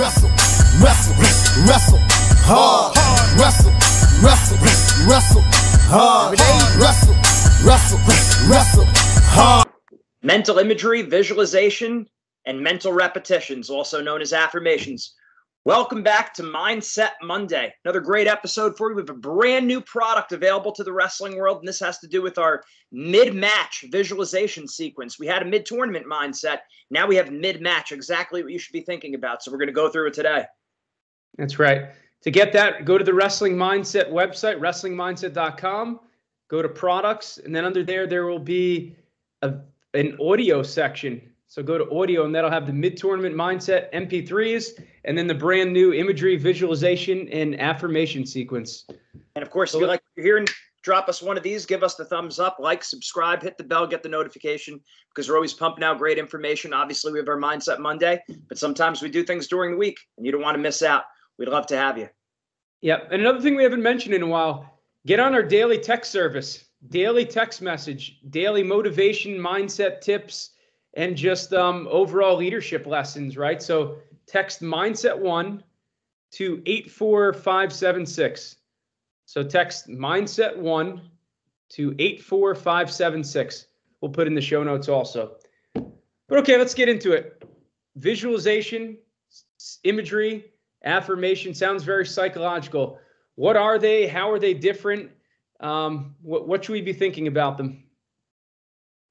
wrestle, wrestle, wrestle, hard, wrestle, wrestle, wrestle, hard, wrestle, wrestle, wrestle, hard. Mental imagery, visualization, and mental repetitions, also known as affirmations. Welcome back to Mindset Monday. Another great episode for you. We have a brand new product available to the wrestling world, and this has to do with our mid match visualization sequence. We had a mid tournament mindset. Now we have mid match, exactly what you should be thinking about. So we're going to go through it today. That's right. To get that, go to the Wrestling Mindset website, wrestlingmindset.com, go to products, and then under there, there will be a, an audio section so go to audio, and that'll have the mid tournament mindset MP3s, and then the brand new imagery, visualization, and affirmation sequence. And of course, if you like what you're hearing, drop us one of these, give us the thumbs up, like, subscribe, hit the bell, get the notification because we're always pumping out great information. Obviously, we have our Mindset Monday, but sometimes we do things during the week and you don't want to miss out. We'd love to have you. Yep. And another thing we haven't mentioned in a while get on our daily text service, daily text message, daily motivation, mindset tips and just um, overall leadership lessons, right? So text mindset one to 84576. So text mindset one to 84576. We'll put in the show notes also. But okay, let's get into it. Visualization, imagery, affirmation sounds very psychological. What are they? How are they different? Um, what, what should we be thinking about them?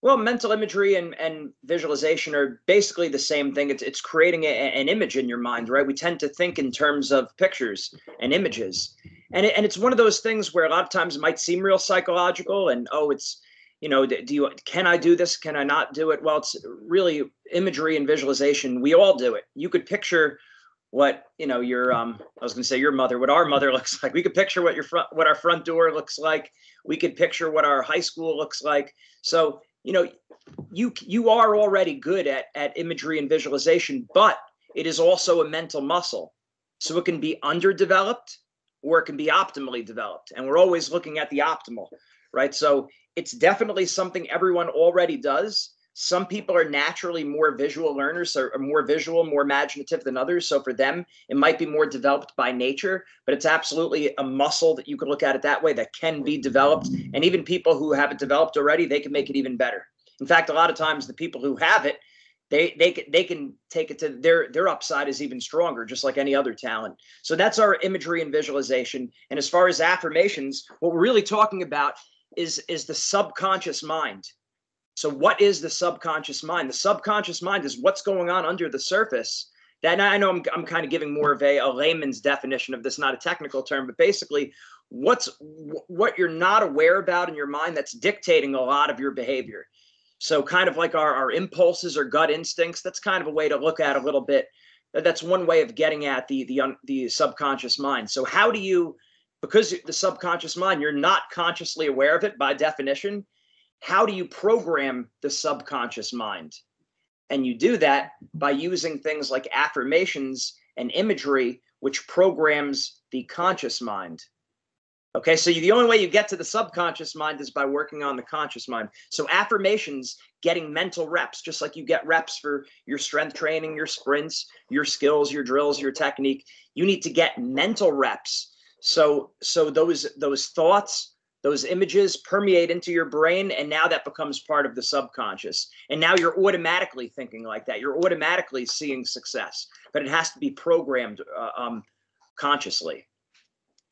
Well, mental imagery and, and visualization are basically the same thing. It's, it's creating a, an image in your mind, right? We tend to think in terms of pictures and images. And, it, and it's one of those things where a lot of times it might seem real psychological and, oh, it's, you know, do you, can I do this? Can I not do it? Well, it's really imagery and visualization. We all do it. You could picture what, you know, your, um, I was going to say your mother, what our mother looks like. We could picture what your front, what our front door looks like. We could picture what our high school looks like. So you know you you are already good at at imagery and visualization but it is also a mental muscle. So it can be underdeveloped or it can be optimally developed and we're always looking at the optimal right? So it's definitely something everyone already does some people are naturally more visual learners or more visual more imaginative than others. So for them it might be more developed by nature but it's absolutely a muscle that you could look at it that way that can be developed. And even people who have it developed already they can make it even better. In fact a lot of times the people who have it they they can they can take it to their their upside is even stronger just like any other talent. So that's our imagery and visualization. And as far as affirmations what we're really talking about is is the subconscious mind so, what is the subconscious mind? The subconscious mind is what's going on under the surface. That I know I'm, I'm kind of giving more of a, a layman's definition of this, not a technical term, but basically, what's what you're not aware about in your mind that's dictating a lot of your behavior. So, kind of like our, our impulses or gut instincts, that's kind of a way to look at a little bit. That's one way of getting at the the the subconscious mind. So, how do you, because the subconscious mind, you're not consciously aware of it by definition how do you program the subconscious mind? And you do that by using things like affirmations and imagery, which programs the conscious mind. Okay, so you, the only way you get to the subconscious mind is by working on the conscious mind. So affirmations, getting mental reps, just like you get reps for your strength training, your sprints, your skills, your drills, your technique. You need to get mental reps. So so those those thoughts, those images permeate into your brain and now that becomes part of the subconscious. And now you're automatically thinking like that. You're automatically seeing success but it has to be programmed uh, um, consciously.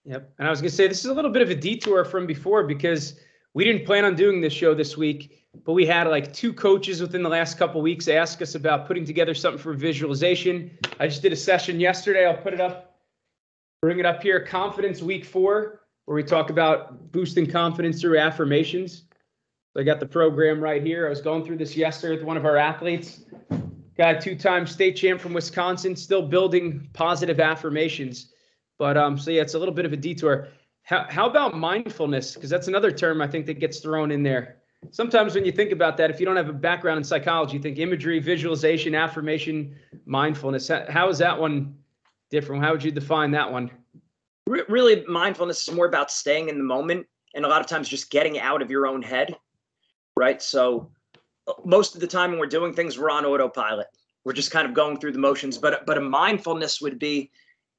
Yep. And i was going to say this is a little bit of a detour from before because we didn't plan on doing this show this week but we had like two coaches within the last couple weeks ask us about putting together something for visualization. I just did a session yesterday. I'll put it up bring it up here. Confidence week four where we talk about boosting confidence through affirmations. So I got the program right here. I was going through this yesterday with one of our athletes, got a two-time state champ from Wisconsin, still building positive affirmations. But um, so yeah, it's a little bit of a detour. How, how about mindfulness? Because that's another term I think that gets thrown in there. Sometimes when you think about that, if you don't have a background in psychology, you think imagery, visualization, affirmation, mindfulness. How is that one different? How would you define that one? Really mindfulness is more about staying in the moment and a lot of times just getting out of your own head right so uh, most of the time when we're doing things we're on autopilot we're just kind of going through the motions. But but a mindfulness would be,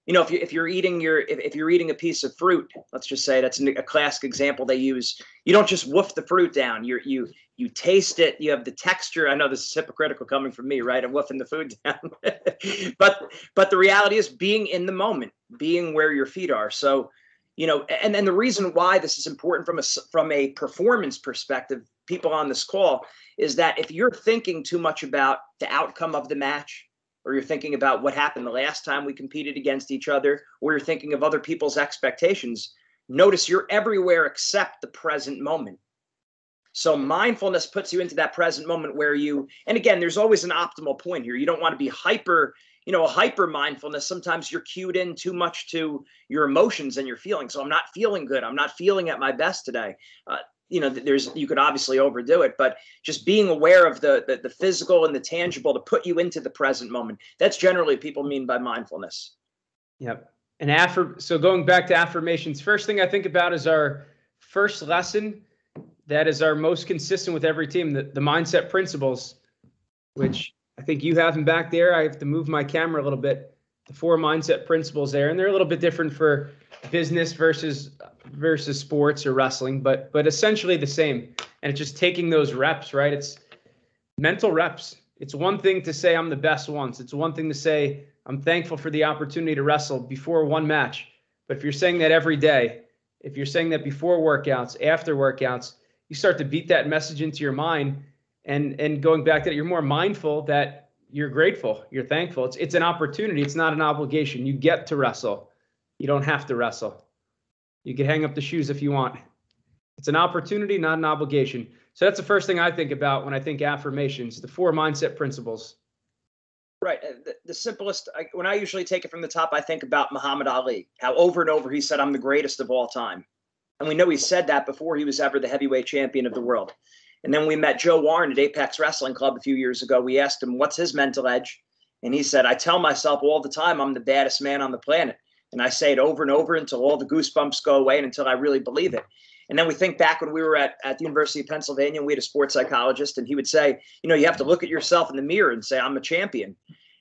you know, if you if you're eating your if, if you're eating a piece of fruit, let's just say that's a classic example they use. You don't just woof the fruit down. You you you taste it. You have the texture. I know this is hypocritical coming from me, right? I'm woofing the food down. but but the reality is being in the moment, being where your feet are. So you know and and the reason why this is important from a from a performance perspective people on this call is that if you're thinking too much about the outcome of the match or you're thinking about what happened the last time we competed against each other or you're thinking of other people's expectations notice you're everywhere except the present moment so mindfulness puts you into that present moment where you and again there's always an optimal point here you don't want to be hyper you know, hyper mindfulness, sometimes you're cued in too much to your emotions and your feelings. So I'm not feeling good. I'm not feeling at my best today. Uh, you know, there's you could obviously overdo it, but just being aware of the, the the physical and the tangible to put you into the present moment. That's generally people mean by mindfulness. Yep. And after so going back to affirmations, first thing I think about is our first lesson that is our most consistent with every team, the, the mindset principles, which I think you have them back there. I have to move my camera a little bit. The four mindset principles there, and they're a little bit different for business versus versus sports or wrestling, but but essentially the same. And it's just taking those reps, right? It's mental reps. It's one thing to say I'm the best once. It's one thing to say I'm thankful for the opportunity to wrestle before one match. But if you're saying that every day, if you're saying that before workouts, after workouts, you start to beat that message into your mind and and going back to that, you're more mindful that you're grateful, you're thankful. It's it's an opportunity. It's not an obligation. You get to wrestle. You don't have to wrestle. You can hang up the shoes if you want. It's an opportunity, not an obligation. So that's the first thing I think about when I think affirmations, the four mindset principles. Right. Uh, the, the simplest, I, when I usually take it from the top, I think about Muhammad Ali, how over and over he said, I'm the greatest of all time. And we know he said that before he was ever the heavyweight champion of the world. And then we met Joe Warren at Apex Wrestling Club a few years ago. We asked him, What's his mental edge? And he said, I tell myself all the time I'm the baddest man on the planet. And I say it over and over until all the goosebumps go away and until I really believe it. And then we think back when we were at, at the University of Pennsylvania and we had a sports psychologist, and he would say, you know, you have to look at yourself in the mirror and say, I'm a champion.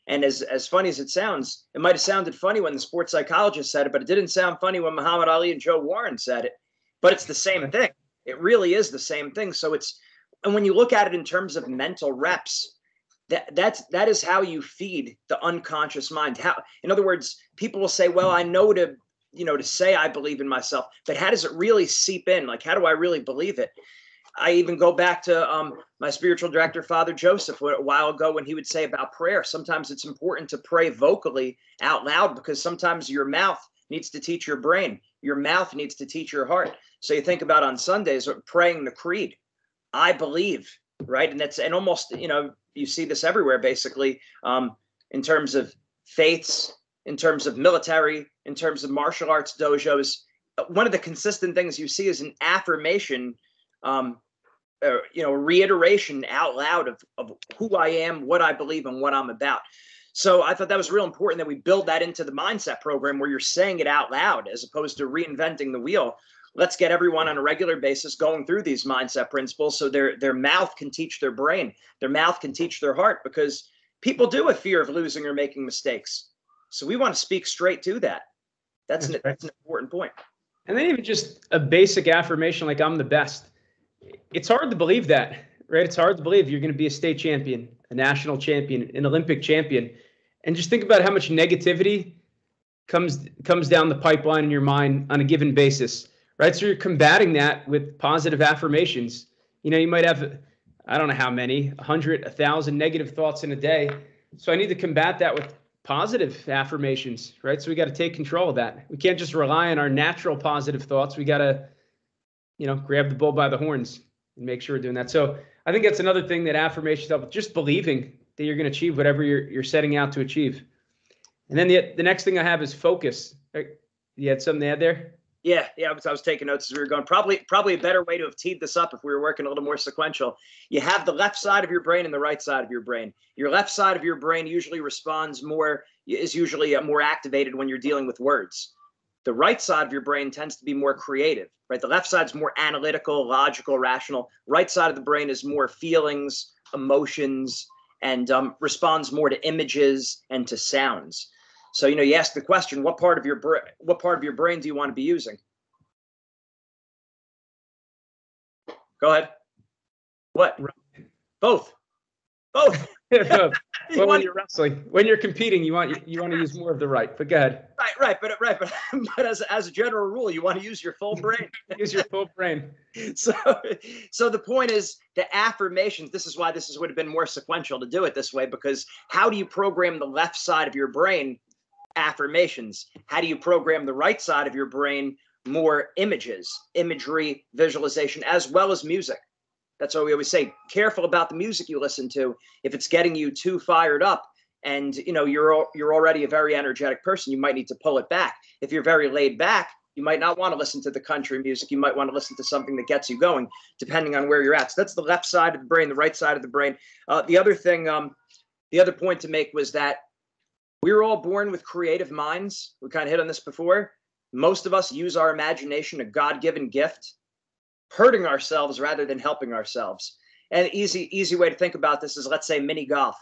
And as, as funny as it sounds, it might have sounded funny when the sports psychologist said it, but it didn't sound funny when Muhammad Ali and Joe Warren said it. But it's the same thing. It really is the same thing. So it's and when you look at it in terms of mental reps that that's that is how you feed the unconscious mind. How in other words people will say well i know to you know to say i believe in myself but how does it really seep in? Like how do i really believe it? I even go back to um, my spiritual director father joseph a while ago when he would say about prayer sometimes it's important to pray vocally out loud because sometimes your mouth needs to teach your brain. Your mouth needs to teach your heart. So you think about on sundays or praying the creed I believe, right? And that's and almost you know you see this everywhere basically um, in terms of faiths, in terms of military, in terms of martial arts dojos. One of the consistent things you see is an affirmation, um, or, you know, reiteration out loud of, of who I am, what I believe, and what I'm about. So I thought that was real important that we build that into the mindset program where you're saying it out loud as opposed to reinventing the wheel let's get everyone on a regular basis going through these mindset principles so their their mouth can teach their brain their mouth can teach their heart because people do have fear of losing or making mistakes. So we want to speak straight to that. That's, that's, an, that's an important point. And then even just a basic affirmation like i'm the best. It's hard to believe that right? It's hard to believe you're going to be a state champion a national champion an olympic champion. And just think about how much negativity comes comes down the pipeline in your mind on a given basis right? So you're combating that with positive affirmations. You know, you might have, I don't know how many, a hundred, a thousand negative thoughts in a day. So I need to combat that with positive affirmations, right? So we got to take control of that. We can't just rely on our natural positive thoughts. We got to, you know, grab the bull by the horns and make sure we're doing that. So I think that's another thing that affirmations help with just believing that you're going to achieve whatever you're, you're setting out to achieve. And then the, the next thing I have is focus. You had something to add there? Yeah, yeah. I was taking notes as we were going. Probably, probably a better way to have teed this up if we were working a little more sequential. You have the left side of your brain and the right side of your brain. Your left side of your brain usually responds more, is usually uh, more activated when you're dealing with words. The right side of your brain tends to be more creative, right? The left side's more analytical, logical, rational. Right side of the brain is more feelings, emotions, and um, responds more to images and to sounds. So you know, you ask the question, what part of your brain, what part of your brain do you want to be using? Go ahead. What? Both. Both. well, when you're wrestling, when you're competing, you want you want to use more of the right. But go ahead. Right, right, but right, but but as as a general rule, you want to use your full brain. use your full brain. So, so the point is the affirmations. This is why this is would have been more sequential to do it this way because how do you program the left side of your brain affirmations? How do you program the right side of your brain more images, imagery, visualization, as well as music? That's why we always say, careful about the music you listen to. If it's getting you too fired up, and you know you're you're already a very energetic person, you might need to pull it back. If you're very laid back, you might not want to listen to the country music. You might want to listen to something that gets you going, depending on where you're at. So that's the left side of the brain, the right side of the brain. Uh, the other thing, um, the other point to make was that we were all born with creative minds. We kind of hit on this before. Most of us use our imagination, a God-given gift hurting ourselves rather than helping ourselves. And easy easy way to think about this is let's say mini golf,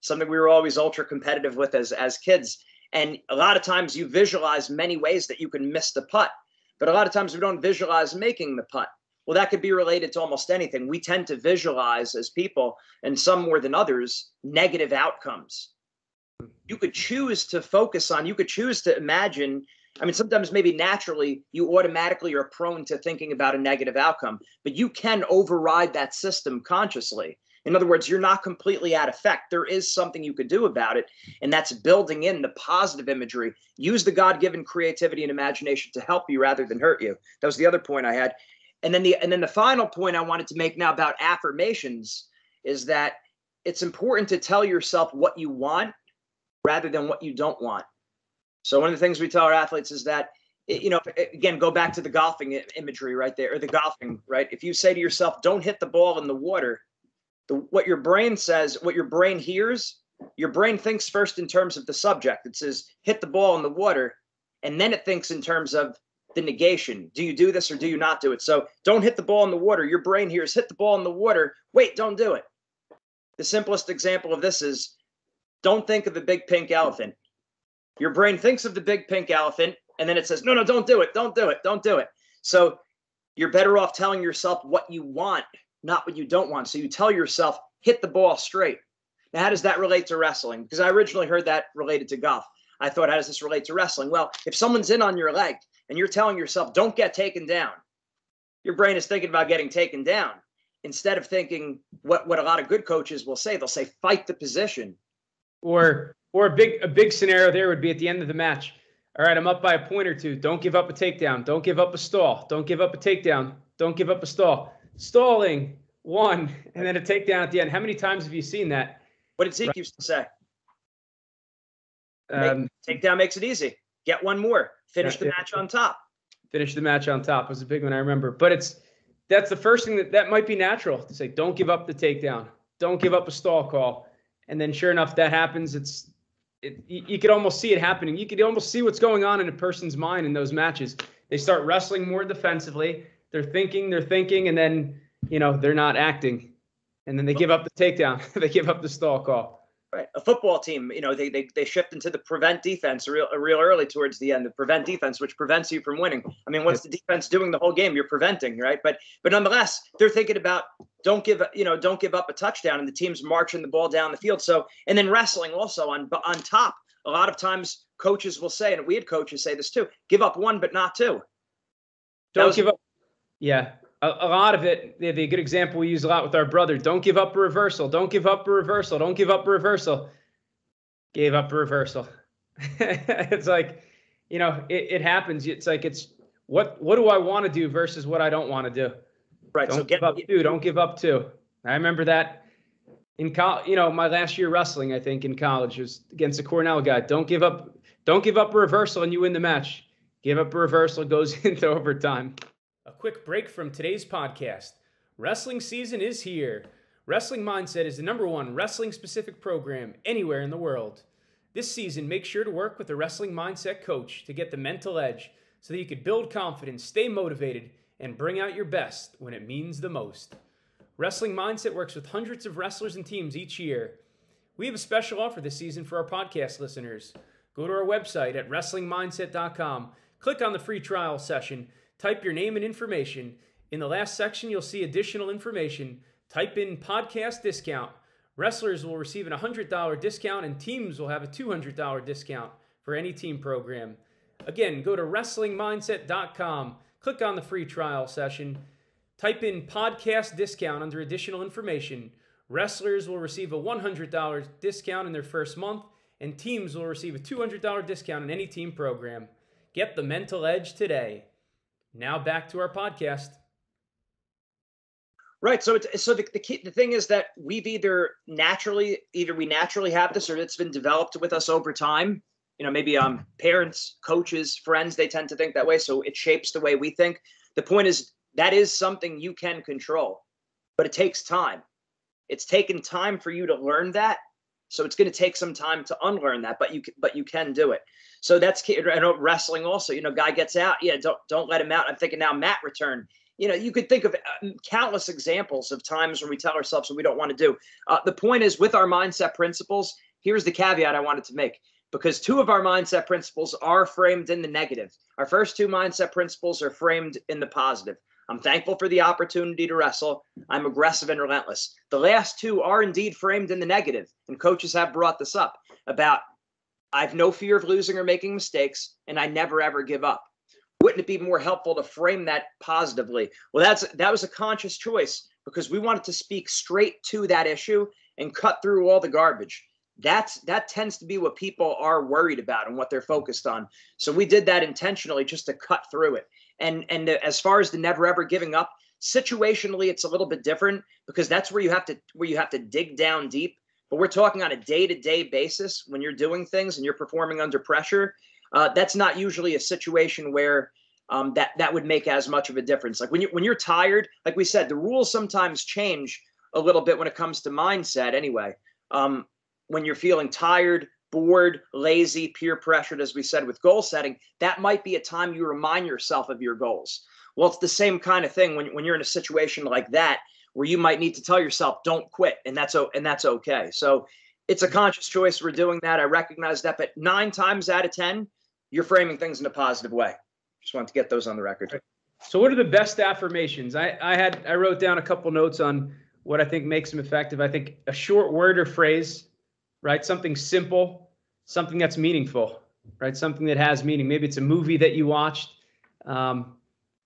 something we were always ultra competitive with as as kids. And a lot of times you visualize many ways that you can miss the putt, but a lot of times we don't visualize making the putt. Well, that could be related to almost anything. We tend to visualize as people, and some more than others, negative outcomes. You could choose to focus on, you could choose to imagine I mean, sometimes maybe naturally you automatically are prone to thinking about a negative outcome, but you can override that system consciously. In other words, you're not completely at effect. There is something you could do about it, and that's building in the positive imagery. Use the God-given creativity and imagination to help you rather than hurt you. That was the other point I had. And then the and then the final point I wanted to make now about affirmations is that it's important to tell yourself what you want rather than what you don't want. So one of the things we tell our athletes is that you know again go back to the golfing imagery right there or the golfing right? If you say to yourself don't hit the ball in the water the, what your brain says what your brain hears your brain thinks first in terms of the subject. It says hit the ball in the water and then it thinks in terms of the negation. Do you do this or do you not do it? So don't hit the ball in the water. Your brain hears hit the ball in the water. Wait don't do it. The simplest example of this is don't think of the big pink elephant your brain thinks of the big pink elephant and then it says, no, no, don't do it. Don't do it. Don't do it. So you're better off telling yourself what you want, not what you don't want. So you tell yourself, hit the ball straight. Now, how does that relate to wrestling? Because I originally heard that related to golf. I thought, how does this relate to wrestling? Well, if someone's in on your leg and you're telling yourself, don't get taken down, your brain is thinking about getting taken down instead of thinking what, what a lot of good coaches will say. They'll say, fight the position. Or or a big a big scenario there would be at the end of the match. All right, I'm up by a point or two. Don't give up a takedown. Don't give up a stall. Don't give up a takedown. Don't give up a stall. Stalling one, and then a takedown at the end. How many times have you seen that? What did Zeke right. used to say? Um, Make, takedown makes it easy. Get one more. Finish the match on top. Finish the match on top was a big one I remember. But it's that's the first thing that that might be natural to say. Don't give up the takedown. Don't give up a stall call. And then sure enough, that happens. It's it, you, you could almost see it happening. You could almost see what's going on in a person's mind in those matches. They start wrestling more defensively. They're thinking, they're thinking, and then you know they're not acting, and then they give up the takedown. they give up the stall call. Right. A football team, you know, they, they they shift into the prevent defense real uh, real early towards the end. The prevent defense, which prevents you from winning. I mean, what's the defense doing the whole game? You're preventing, right? But but nonetheless, they're thinking about don't give you know don't give up a touchdown, and the team's marching the ball down the field. So and then wrestling also on on top. A lot of times, coaches will say, and we had coaches say this too: give up one, but not two. Don't was, give up. Yeah, a, a, lot of it, the, the good example we use a lot with our brother don't give up a reversal. Don't give up a reversal. Don't give up a reversal. Gave up a reversal. it's like, you know, it, it happens. It's like, it's what, what do I want to do versus what I don't want to do? Right. Don't so give up two. Don't give up two. I remember that in college, you know, my last year wrestling, I think in college was against a Cornell guy. Don't give up, don't give up a reversal and you win the match. Give up a reversal, goes into overtime. A quick break from today's podcast. Wrestling season is here. Wrestling Mindset is the number one wrestling specific program anywhere in the world. This season, make sure to work with a wrestling mindset coach to get the mental edge so that you can build confidence, stay motivated, and bring out your best when it means the most. Wrestling Mindset works with hundreds of wrestlers and teams each year. we have a special offer this season for our podcast listeners. Go to our website at wrestlingmindset.com, click on the free trial session, type your name and information. In the last section, you'll see additional information. Type in podcast discount. Wrestlers will receive an $100 discount, and teams will have a $200 discount for any team program. Again, go to wrestlingmindset.com, click on the free trial session, type in podcast discount under additional information. Wrestlers will receive a $100 discount in their first month, and teams will receive a $200 discount in any team program. Get the mental edge today. Now back to our podcast. Right. So it's so the the, key, the thing is that we've either naturally either we naturally have this or it's been developed with us over time. You know, maybe um parents, coaches, friends, they tend to think that way. So it shapes the way we think. The point is that is something you can control, but it takes time. It's taken time for you to learn that. So it's going to take some time to unlearn that, but you but you can do it. So that's I know wrestling also. You know, guy gets out, yeah, don't don't let him out. I'm thinking now Matt return you know, you could think of uh, countless examples of times when we tell ourselves what we don't want to do. Uh, the point is, with our mindset principles, here's the caveat I wanted to make because two of our mindset principles are framed in the negative. Our first two mindset principles are framed in the positive. I'm thankful for the opportunity to wrestle. I'm aggressive and relentless. The last two are indeed framed in the negative, and coaches have brought this up about I've no fear of losing or making mistakes, and I never ever give up wouldn't it be more helpful to frame that positively well that's that was a conscious choice because we wanted to speak straight to that issue and cut through all the garbage that's that tends to be what people are worried about and what they're focused on so we did that intentionally just to cut through it and and as far as the never ever giving up situationally it's a little bit different because that's where you have to where you have to dig down deep but we're talking on a day-to-day basis when you're doing things and you're performing under pressure uh, that's not usually a situation where um, that that would make as much of a difference. Like when you when you're tired, like we said, the rules sometimes change a little bit when it comes to mindset. Anyway, um, when you're feeling tired, bored, lazy, peer pressured, as we said with goal setting, that might be a time you remind yourself of your goals. Well, it's the same kind of thing when when you're in a situation like that where you might need to tell yourself, "Don't quit," and that's and that's okay. So it's a conscious choice. We're doing that. I recognize that, but nine times out of ten, you're framing things in a positive way. Just want to get those on the record. So, what are the best affirmations? I, I had I wrote down a couple notes on what I think makes them effective. I think a short word or phrase, right? Something simple, something that's meaningful, right? Something that has meaning. Maybe it's a movie that you watched. Um,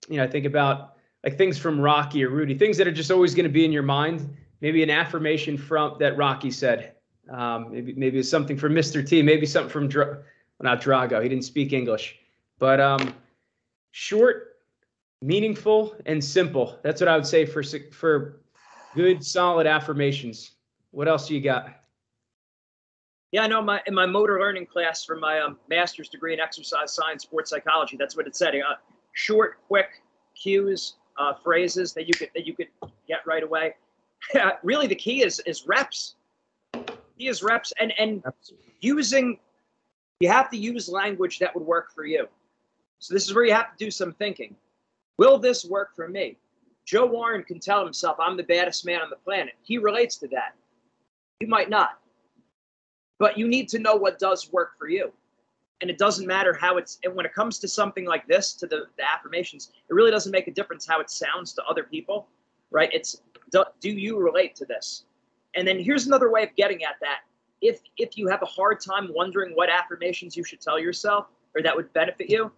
you know, I think about like things from Rocky or Rudy, things that are just always going to be in your mind. Maybe an affirmation from that Rocky said. Um, maybe maybe it's something from Mr. T. Maybe something from Dra- well, not Drago. He didn't speak English, but um, short, meaningful, and simple. That's what I would say for for good, solid affirmations. What else do you got? Yeah, I know my in my motor learning class for my um, master's degree in exercise science, sports psychology. That's what it said. Uh, short, quick cues, uh, phrases that you could that you could get right away. really, the key is is reps. Key is reps and and using. You have to use language that would work for you. So this is where you have to do some thinking. Will this work for me? Joe Warren can tell himself, I'm the baddest man on the planet. He relates to that. You might not. But you need to know what does work for you. And it doesn't matter how it's, and when it comes to something like this, to the, the affirmations, it really doesn't make a difference how it sounds to other people, right? It's, do, do you relate to this? And then here's another way of getting at that. If, if you have a hard time wondering what affirmations you should tell yourself or that would benefit you,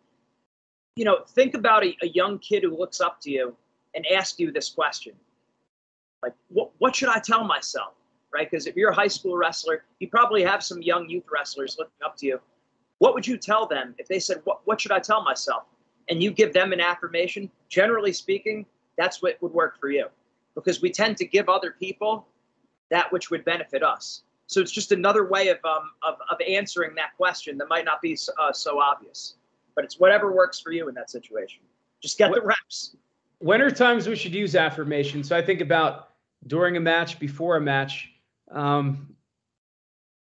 you know, think about a, a young kid who looks up to you and asks you this question. Like, what, what should I tell myself? Right? Because if you're a high school wrestler, you probably have some young youth wrestlers looking up to you. What would you tell them if they said, what, what should I tell myself? And you give them an affirmation, generally speaking, that's what would work for you. Because we tend to give other people that which would benefit us. So it's just another way of, um, of, of answering that question that might not be uh, so obvious but it's whatever works for you in that situation. Just get the reps. When are times we should use affirmation? So I think about during a match, before a match. Um,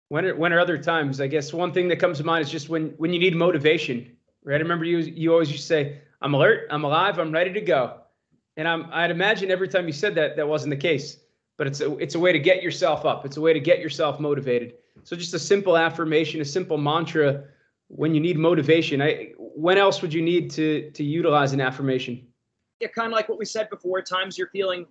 when are, when are other times? I guess one thing that comes to mind is just when when you need motivation, right? I remember you you always used to say, "I'm alert, I'm alive, I'm ready to go," and I'm I'd imagine every time you said that that wasn't the case. but it's a, it's a way to get yourself up. It's a way to get yourself motivated. So just a simple affirmation, a simple mantra when you need motivation. I, when else would you need to to utilize an affirmation? Yeah, kind of like what we said before. Times you're feeling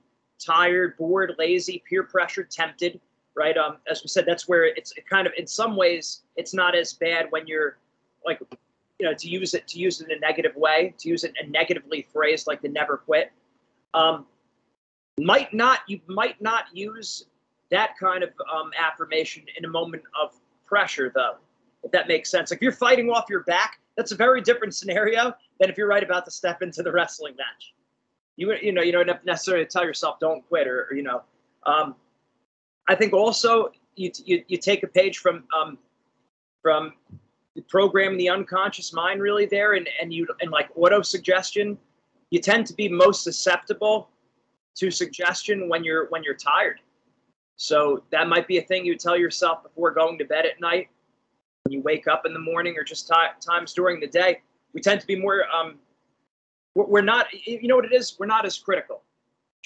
tired, bored, lazy, peer pressure, tempted, right? Um, as we said, that's where it's kind of in some ways it's not as bad when you're like, you know, to use it to use it in a negative way, to use it in a negatively phrased like the never quit. Um, might not you might not use that kind of um, affirmation in a moment of pressure though if that makes sense if you're fighting off your back that's a very different scenario than if you're right about to step into the wrestling match you you know you don't necessarily tell yourself don't quit or, or you know um, i think also you, you you take a page from um, from the program the unconscious mind really there and and you and like auto suggestion you tend to be most susceptible to suggestion when you're when you're tired. So that might be a thing you tell yourself before going to bed at night. When you wake up in the morning, or just t- times during the day, we tend to be more. Um, we're not. You know what it is? We're not as critical.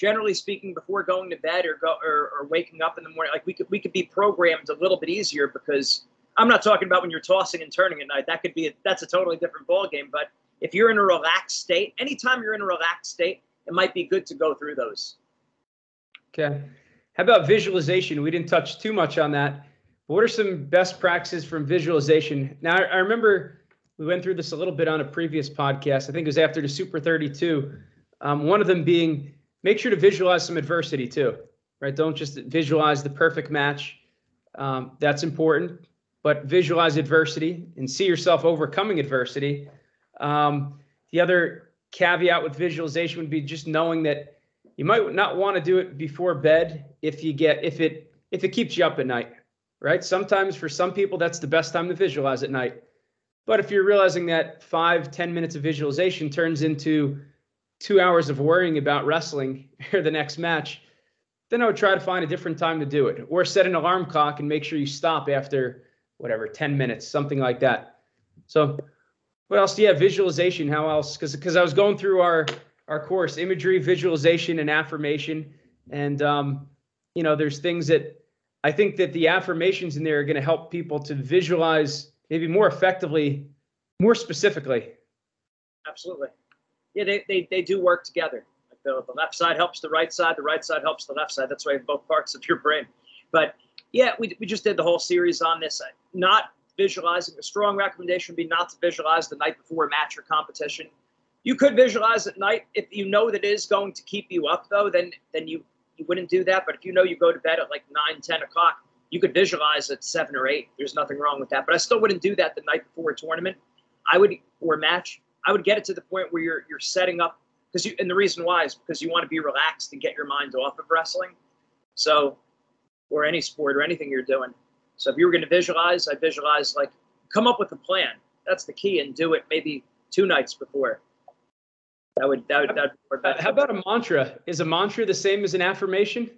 Generally speaking, before going to bed or go or, or waking up in the morning, like we could we could be programmed a little bit easier because I'm not talking about when you're tossing and turning at night. That could be a, that's a totally different ball game. But if you're in a relaxed state, anytime you're in a relaxed state, it might be good to go through those. Okay. How about visualization? We didn't touch too much on that. what are some best practices from visualization? Now, I remember we went through this a little bit on a previous podcast. I think it was after the Super 32. Um, one of them being make sure to visualize some adversity too, right? Don't just visualize the perfect match. Um, that's important, but visualize adversity and see yourself overcoming adversity. Um, the other caveat with visualization would be just knowing that you might not want to do it before bed if you get if it if it keeps you up at night right sometimes for some people that's the best time to visualize at night but if you're realizing that five ten minutes of visualization turns into two hours of worrying about wrestling or the next match then i would try to find a different time to do it or set an alarm clock and make sure you stop after whatever 10 minutes something like that so what else do you have? Visualization. How else? Because because I was going through our our course, imagery, visualization, and affirmation, and um, you know, there's things that I think that the affirmations in there are going to help people to visualize maybe more effectively, more specifically. Absolutely. Yeah, they, they, they do work together. Like the, the left side helps the right side, the right side helps the left side. That's why both parts of your brain. But yeah, we, we just did the whole series on this. Not visualizing. A strong recommendation would be not to visualize the night before a match or competition. You could visualize at night if you know that is going to keep you up, though. Then then you you wouldn't do that. But if you know you go to bed at like nine, ten o'clock, you could visualize at seven or eight. There's nothing wrong with that. But I still wouldn't do that the night before a tournament. I would or match. I would get it to the point where you're you're setting up because you and the reason why is because you want to be relaxed and get your mind off of wrestling. So, or any sport or anything you're doing. So if you were going to visualize, I visualize like come up with a plan. That's the key, and do it maybe two nights before. That would that would, that would uh, How about a mantra? Is a mantra the same as an affirmation?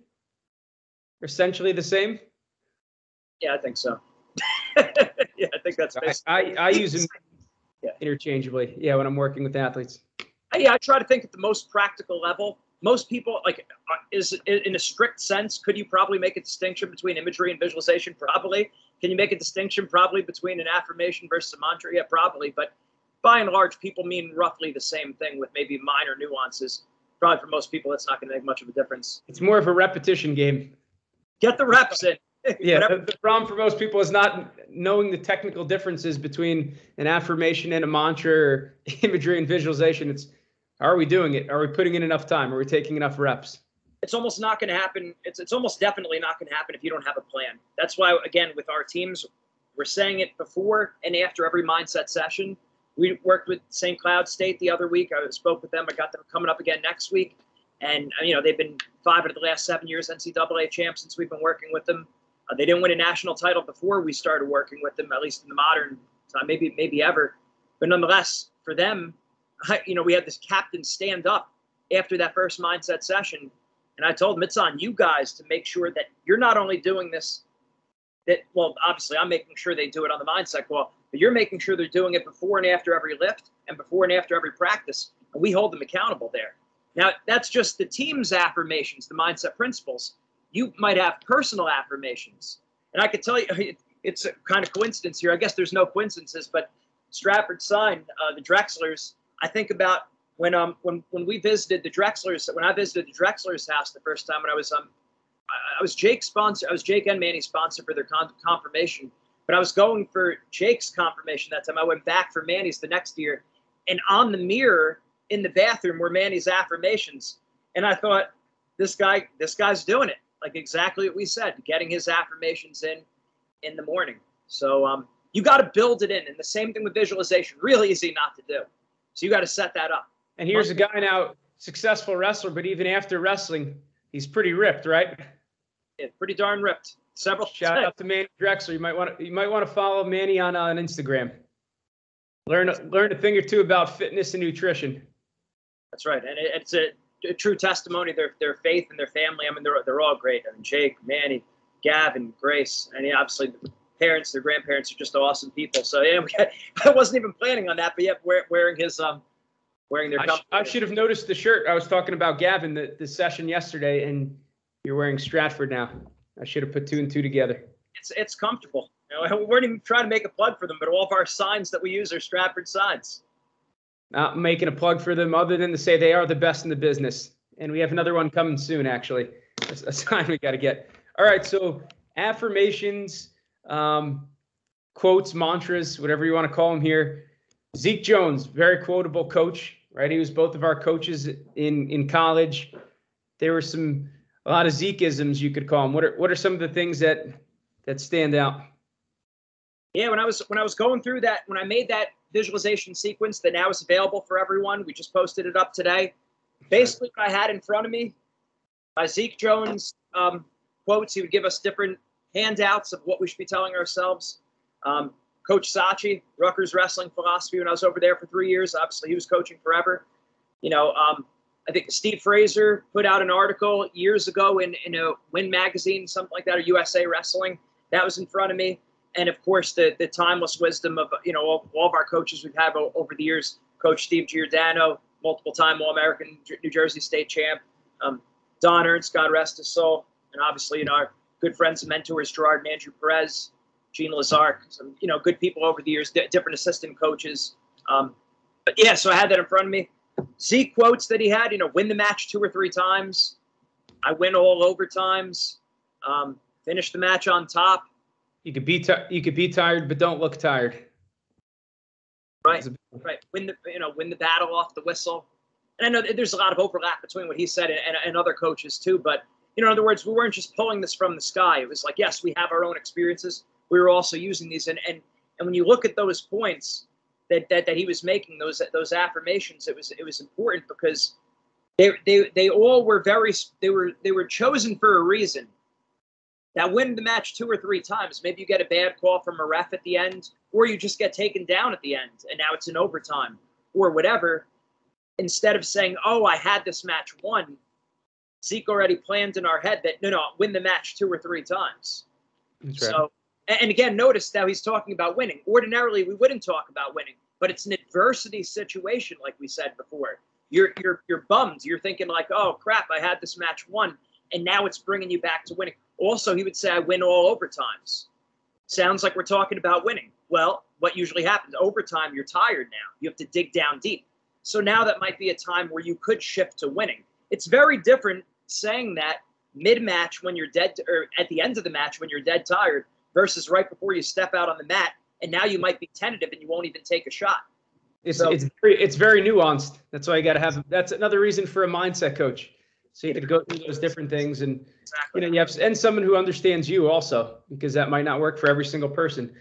Essentially the same? Yeah, I think so. yeah, I think that's. I, I, I use yeah. interchangeably. Yeah, when I'm working with athletes. Yeah, I try to think at the most practical level. Most people like uh, is in a strict sense could you probably make a distinction between imagery and visualization? Probably. Can you make a distinction probably between an affirmation versus a mantra? Yeah probably. But by and large people mean roughly the same thing with maybe minor nuances. Probably for most people that's not going to make much of a difference. It's more of a repetition game. Get the reps in yeah the, the problem for most people is not knowing the technical differences between an affirmation and a mantra or imagery and visualization it's are we doing it? Are we putting in enough time? Are we taking enough reps? It's almost not going to happen. It's it's almost definitely not going to happen if you don't have a plan. That's why again with our teams, we're saying it before and after every mindset session. We worked with St. Cloud State the other week. I spoke with them. I got them coming up again next week, and you know they've been five out of the last seven years NCAA champs since we've been working with them. Uh, they didn't win a national title before we started working with them, at least in the modern time, maybe maybe ever. But nonetheless, for them, you know, we had this captain stand up after that first mindset session. And I told him, it's on you guys to make sure that you're not only doing this, that, well, obviously I'm making sure they do it on the mindset call, but you're making sure they're doing it before and after every lift and before and after every practice. And we hold them accountable there. Now, that's just the team's affirmations, the mindset principles. You might have personal affirmations. And I could tell you, it's a kind of coincidence here. I guess there's no coincidences, but Stratford signed uh, the Drexlers. I think about when um when when we visited the Drexlers when I visited the Drexlers house the first time when I was um I, I was Jake's sponsor I was Jake and Manny's sponsor for their con- confirmation but I was going for Jake's confirmation that time I went back for Manny's the next year and on the mirror in the bathroom were Manny's affirmations and I thought this guy this guy's doing it like exactly what we said getting his affirmations in in the morning so um you got to build it in and the same thing with visualization really easy not to do so you got to set that up and here's a guy now, successful wrestler, but even after wrestling, he's pretty ripped, right? Yeah, pretty darn ripped. Several. Shout out to Manny Drexler. You might want to you might want to follow Manny on uh, on Instagram. Learn learn a thing or two about fitness and nutrition. That's right, and it, it's a, true testimony. Their their faith and their family. I mean, they're they're all great. I mean, Jake, Manny, Gavin, Grace, and yeah, obviously the parents, their grandparents are just awesome people. So yeah, I wasn't even planning on that, but yeah, wearing his um wearing their. I, sh- I, should have noticed the shirt. I was talking about Gavin the, the session yesterday, and you're wearing Stratford now. I should have put two and two together. It's it's comfortable. You know, we weren't even trying to make a plug for them, but all of our signs that we use are Stratford signs. Not making a plug for them, other than to say they are the best in the business, and we have another one coming soon. Actually, That's a sign we got to get. All right, so affirmations, um, quotes, mantras, whatever you want to call them here. Zeke Jones, very quotable coach, right? He was both of our coaches in in college. There were some a lot of Zekeisms you could call them. What are what are some of the things that that stand out? Yeah, when I was when I was going through that, when I made that visualization sequence that now is available for everyone, we just posted it up today. Basically, what I had in front of me, uh, Zeke Jones um, quotes. He would give us different handouts of what we should be telling ourselves. Um, Coach Sachi, Rutgers wrestling philosophy. When I was over there for three years, obviously he was coaching forever. You know, um, I think Steve Fraser put out an article years ago in in a Win magazine, something like that, or USA Wrestling. That was in front of me, and of course the the timeless wisdom of you know all, all of our coaches we've had over the years. Coach Steve Giordano, multiple time All American, New Jersey State champ. Um, Don Ernst, God rest his soul, and obviously you know our good friends and mentors Gerard and Andrew Perez, Gene Lazark, some you know good people over the years, different assistant coaches. Um, but yeah, so I had that in front of me. Zeke quotes that he had, you know, win the match two or three times. I win all overtimes. Um, finish the match on top. You could be t- you could be tired, but don't look tired. Right, right. Win the you know win the battle off the whistle. And I know there's a lot of overlap between what he said and, and, and other coaches too. But you know, in other words, we weren't just pulling this from the sky. It was like, yes, we have our own experiences, we were also using these. And and and when you look at those points that that, that he was making, those those affirmations, it was it was important because they they they all were very they were they were chosen for a reason. That win the match two or three times. Maybe you get a bad call from a ref at the end, or you just get taken down at the end, and now it's an overtime, or whatever. Instead of saying, "Oh, I had this match won," Zeke already planned in our head that no, no, win the match two or three times. Right. So and again, notice now he's talking about winning. Ordinarily, we wouldn't talk about winning, but it's an adversity situation, like we said before. You're you're you're bummed. You're thinking like, oh crap, I had this match won, and now it's bringing you back to winning. Also, he would say, I win all overtimes. Sounds like we're talking about winning. Well, what usually happens overtime? You're tired now. You have to dig down deep. So now that might be a time where you could shift to winning. It's very different saying that mid match when you're dead, or at the end of the match when you're dead tired versus right before you step out on the mat, and now you might be tentative and you won't even take a shot. It's so, it's very, it's very nuanced. That's why you got to have. That's another reason for a mindset coach. So you have to go through those different things, and exactly. you know you have and someone who understands you also, because that might not work for every single person.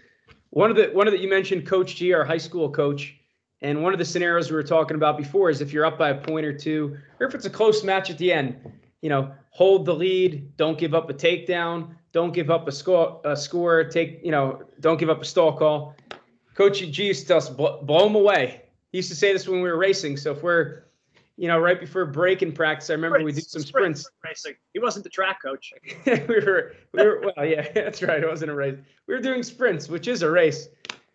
One of the one of the you mentioned, Coach G, our high school coach, and one of the scenarios we were talking about before is if you're up by a point or two, or if it's a close match at the end, you know, hold the lead, don't give up a takedown, don't give up a score, a score. Take you know, don't give up a stall call. Coach G used to tell us blow, blow them away. He used to say this when we were racing. So if we're, you know, right before break in practice, I remember sprints, we did some sprints. Racing. He wasn't the track coach. we were, we were. Well, yeah, that's right. It wasn't a race. We were doing sprints, which is a race.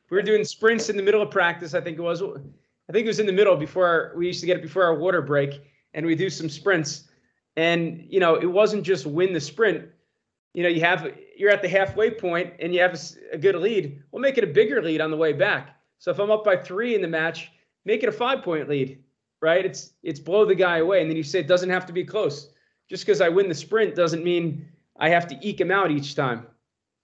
We were doing sprints in the middle of practice. I think it was. I think it was in the middle before our, we used to get it before our water break, and we do some sprints And you know, it wasn't just win the sprint. You know, you have you're at the halfway point and you have a, a good lead. We'll make it a bigger lead on the way back. So if I'm up by three in the match, make it a five point lead, right? It's it's blow the guy away, and then you say it doesn't have to be close. Just because I win the sprint doesn't mean I have to eke him out each time.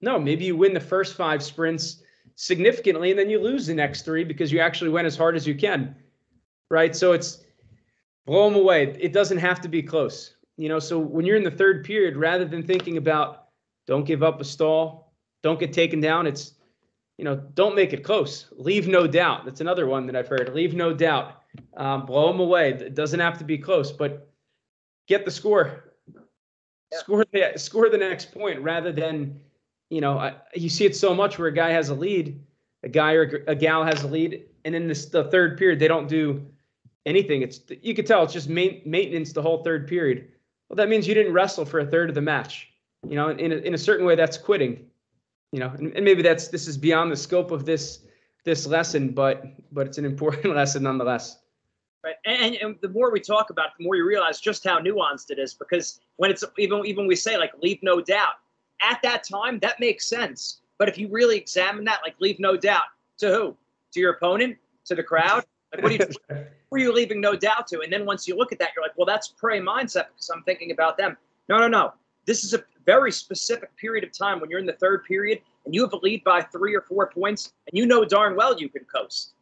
No, maybe you win the first five sprints significantly, and then you lose the next three because you actually went as hard as you can, right? So it's blow him away. It doesn't have to be close, you know. So when you're in the third period, rather than thinking about don't give up a stall, don't get taken down, it's you know, don't make it close. Leave no doubt. That's another one that I've heard. Leave no doubt. Um, blow them away. It doesn't have to be close, but get the score. Yeah. Score the score the next point rather than, you know, I, you see it so much where a guy has a lead, a guy or a gal has a lead, and then this the third period they don't do anything. It's you could tell it's just main, maintenance the whole third period. Well, that means you didn't wrestle for a third of the match. You know, in a, in a certain way, that's quitting you know, and, and maybe that's this is beyond the scope of this this lesson, but but it's an important lesson nonetheless. Right, and, and the more we talk about it, the more you realize just how nuanced it is. Because when it's even even we say like leave no doubt, at that time that makes sense. But if you really examine that, like leave no doubt to who? To your opponent? To the crowd? Like what are you, who are you leaving no doubt to? And then once you look at that, you're like, well, that's prey mindset because I'm thinking about them. No, no, no. This is a very specific period of time when you're in the third period and you have a lead by three or four points and you know darn well you can coast.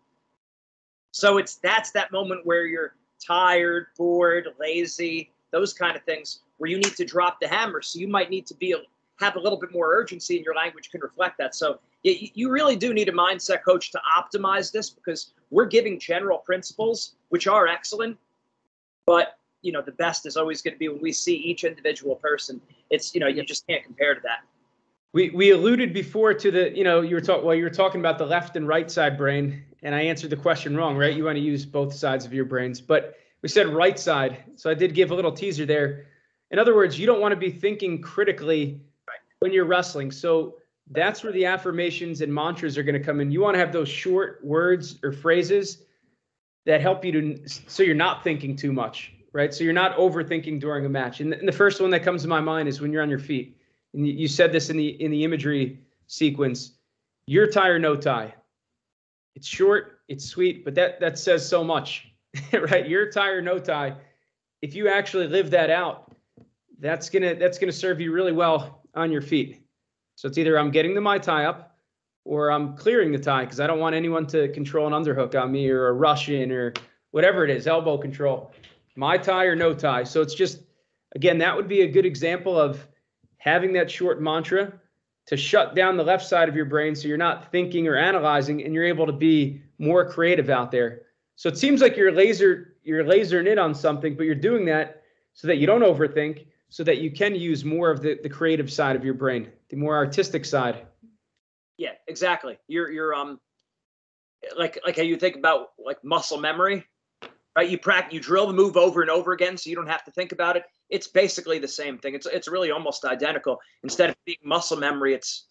So it's that's that moment where you're tired, bored, lazy, those kind of things where you need to drop the hammer. So you might need to be have a little bit more urgency and your language can reflect that. So you, you really do need a mindset coach to optimize this because we're giving general principles, which are excellent, but you know the best is always going to be when we see each individual person it's you know you just can't compare to that we we alluded before to the you know you were talking well you were talking about the left and right side brain and i answered the question wrong right you want to use both sides of your brains but we said right side so i did give a little teaser there in other words you don't want to be thinking critically when you're wrestling so that's where the affirmations and mantras are going to come in you want to have those short words or phrases that help you to so you're not thinking too much right? So you're not overthinking during a match. And, the first one that comes to my mind is when you're on your feet. And you, you said this in the in the imagery sequence. Your tie or no tie. It's short, it's sweet, but that that says so much, right? Your tie or no tie. If you actually live that out, that's gonna that's gonna serve you really well on your feet. So it's either I'm getting the my tie up or I'm clearing the tie because I don't want anyone to control an underhook on me or a rush in or whatever it is, elbow control my tie or no tie. So it's just, again, that would be a good example of having that short mantra to shut down the left side of your brain so you're not thinking or analyzing and you're able to be more creative out there. So it seems like you're laser you're lasering in on something, but you're doing that so that you don't overthink, so that you can use more of the, the creative side of your brain, the more artistic side. Yeah, exactly. You're you're um like like how you think about like muscle memory right? You practice, you drill the move over and over again, so you don't have to think about it. It's basically the same thing. It's it's really almost identical. Instead of being muscle memory, it's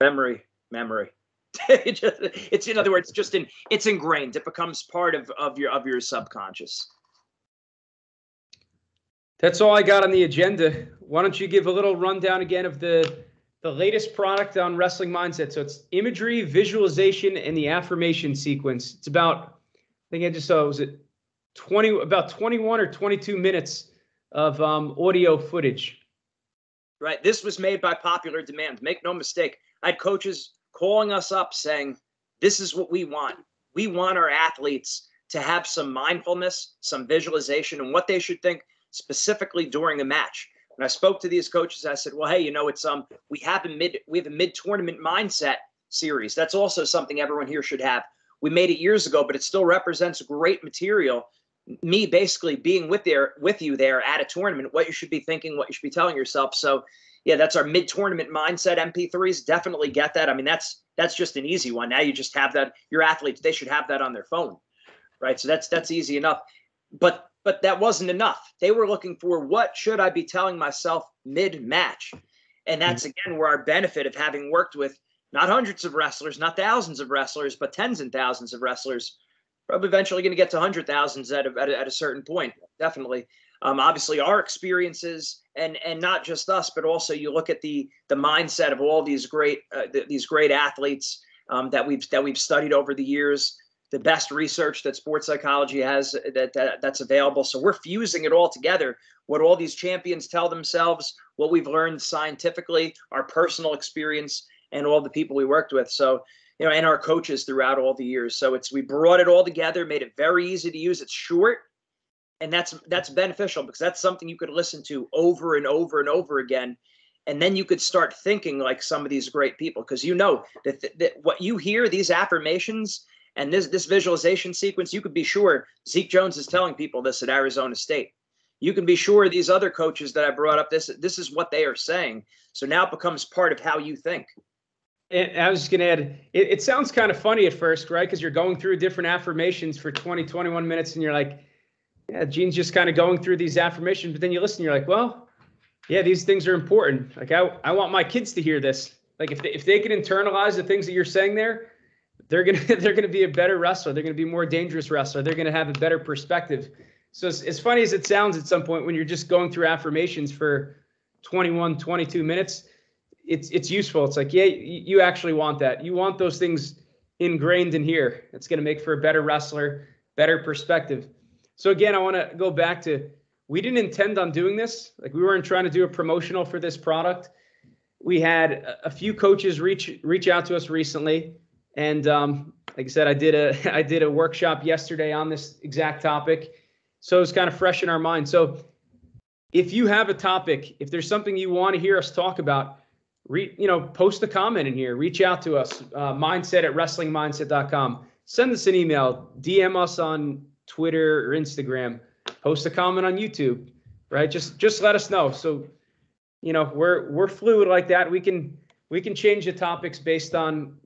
memory, memory. it's in other words, just in it's ingrained. It becomes part of of your of your subconscious. That's all I got on the agenda. Why don't you give a little rundown again of the the latest product on wrestling mindset? So it's imagery, visualization, and the affirmation sequence. It's about I think I just saw was it 20 about 21 or 22 minutes of um, audio footage. Right. This was made by popular demand. Make no mistake. I had coaches calling us up saying, "This is what we want. We want our athletes to have some mindfulness, some visualization, and what they should think specifically during a match." When I spoke to these coaches, I said, "Well, hey, you know, it's um, we have a mid, we have a mid tournament mindset series. That's also something everyone here should have. We made it years ago, but it still represents great material me basically being with there with you there at a tournament, what you should be thinking, what you should be telling yourself. So yeah, that's our mid-tournament mindset MP3s. Definitely get that. I mean, that's that's just an easy one. Now you just have that. Your athletes, they should have that on their phone, right? So that's that's easy enough. But but that wasn't enough. They were looking for what should I be telling myself mid-match, and that's mm-hmm. again where our benefit of having worked with not hundreds of wrestlers, not thousands of wrestlers, but tens and thousands of wrestlers probably eventually going to get to hundred thousands at a, at a, at a certain point. Definitely. um, obviously our experiences and and not just us but also you look at the the mindset of all these great uh, th- these great athletes um, that we've that we've studied over the years the best research that sports psychology has that, that that's available so we're fusing it all together what all these champions tell themselves what we've learned scientifically our personal experience and all the people we worked with so you know and our coaches throughout all the years. So it's we brought it all together made it very easy to use. It's short and that's that's beneficial because that's something you could listen to over and over and over again. And then you could start thinking like some of these great people because you know that, th- that what you hear these affirmations and this this visualization sequence you could be sure zeke jones is telling people this at arizona state. You can be sure these other coaches that i brought up this this is what they are saying. So now it becomes part of how you think and I was just going to add, it, it sounds kind of funny at first, right? Because you're going through different affirmations for 20, 21 minutes, and you're like, yeah, Gene's just kind of going through these affirmations, but then you listen, you're like, well, yeah, these things are important. Like I, I want my kids to hear this. Like if they, if they can internalize the things that you're saying there, they're gonna they're gonna be a better wrestler. They're gonna be more dangerous wrestler. They're gonna have a better perspective. So as funny as it sounds at some point when you're just going through affirmations for 21, 22 minutes, it's it's useful. It's like, yeah, you, actually want that. You want those things ingrained in here. It's gonna make for a better wrestler, better perspective. So again, I want to go back to we didn't intend on doing this. Like we weren't trying to do a promotional for this product. We had a few coaches reach reach out to us recently, and um, like I said, I did a I did a workshop yesterday on this exact topic, so it's kind of fresh in our mind. So if you have a topic, if there's something you want to hear us talk about, re, you know, post a comment in here. Reach out to us, uh, mindset at wrestlingmindset.com. Send us an email, DM us on Twitter or Instagram, post a comment on YouTube, right? Just just let us know. So, you know, we're we're fluid like that. We can we can change the topics based on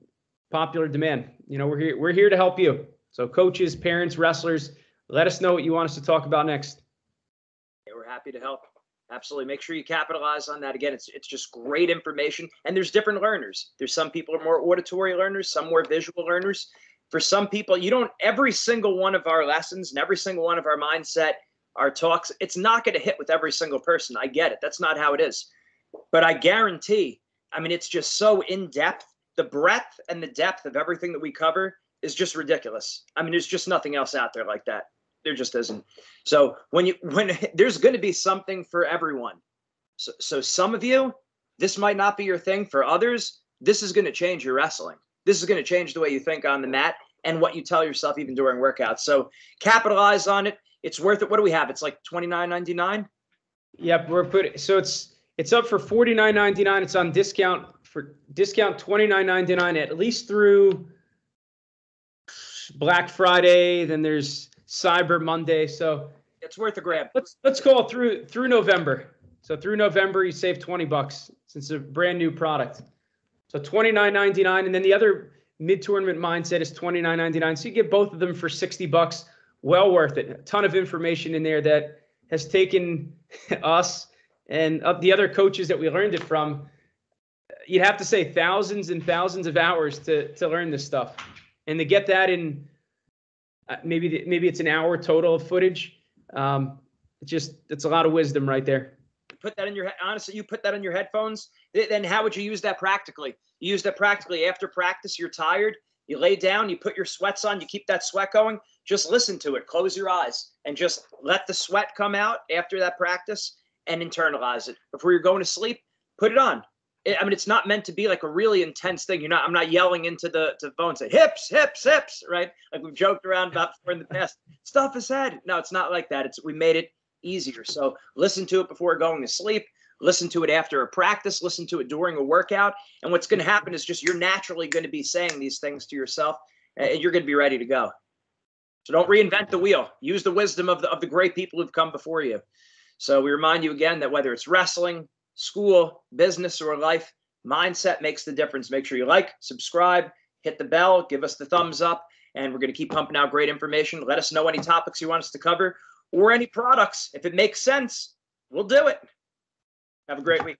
popular demand. You know, we're here we're here to help you. So coaches, parents, wrestlers, let us know what you want us to talk about next. Yeah, we're happy to help. Absolutely. Make sure you capitalize on that. Again, it's it's just great information. And there's different learners. There's some people are more auditory learners, some more visual learners for some people, you don't, every single one of our lessons and every single one of our mindset, our talks, it's not going to hit with every single person. I get it. That's not how it is. But I guarantee, I mean, it's just so in depth. The breadth and the depth of everything that we cover is just ridiculous. I mean, there's just nothing else out there like that. There just isn't. So when you, when there's going to be something for everyone. So, so some of you, this might not be your thing. For others, this is going to change your wrestling this is going to change the way you think on the mat and what you tell yourself even during workouts. So capitalize on it. It's worth it. What do we have? It's like twenty nine ninety nine. Yep, we're putting so it's it's up for forty nine ninety nine. It's on discount for discount twenty nine ninety nine at least through Black Friday. Then there's Cyber Monday. So it's worth a grab. Let's let's call through through November. So through November, you save twenty bucks since it's a brand new product. So twenty nine ninety nine, and then the other mid tournament mindset is twenty nine ninety nine. So you get both of them for sixty bucks. Well worth it. A ton of information in there that has taken us and uh, the other coaches that we learned it from. You'd have to say thousands and thousands of hours to to learn this stuff, and to get that in uh, maybe maybe it's an hour total of footage. Um, it's just it's a lot of wisdom right there. Put that in your honestly you put that in your headphones then how would you use that practically? You use that practically after practice you're tired you lay down you put your sweats on you keep that sweat going just listen to it close your eyes and just let the sweat come out after that practice and internalize it. Before you're going to sleep put it on I mean, it's not meant to be like a really intense thing. You're not. I'm not yelling into the to the phone saying hips, hips, hips, right? Like we've joked around about before in the past. Stuff is said. No, it's not like that. It's we made it easier. So listen to it before going to sleep. Listen to it after a practice. Listen to it during a workout. And what's going to happen is just you're naturally going to be saying these things to yourself, and you're going to be ready to go. So don't reinvent the wheel. Use the wisdom of the of the great people who've come before you. So we remind you again that whether it's wrestling, school, business, or life, mindset makes the difference. Make sure you like, subscribe, hit the bell, give us the thumbs up, and we're going to keep pumping out great information. Let us know any topics you want us to cover or any products. If it makes sense, we'll do it. Have a great week.